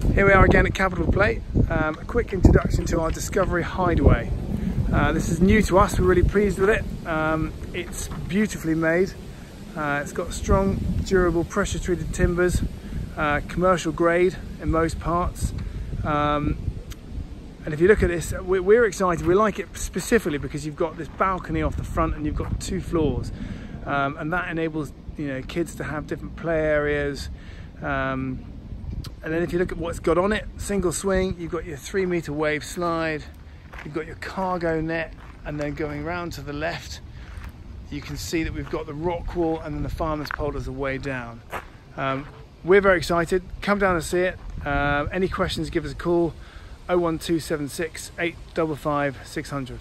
Here we are again at Capital Play. Um, a quick introduction to our Discovery Hideaway. Uh, this is new to us, we're really pleased with it. Um, it's beautifully made. Uh, it's got strong, durable, pressure treated timbers, uh, commercial grade in most parts. Um, and if you look at this, we're excited. We like it specifically because you've got this balcony off the front and you've got two floors. Um, and that enables you know kids to have different play areas. Um, and then if you look at what's got on it, single swing, you've got your three meter wave slide, you've got your cargo net, and then going round to the left, you can see that we've got the rock wall and then the farmer's polders are way down. Um, we're very excited. Come down and see it. Uh, any questions, give us a call. 01276 855 600.